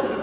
algo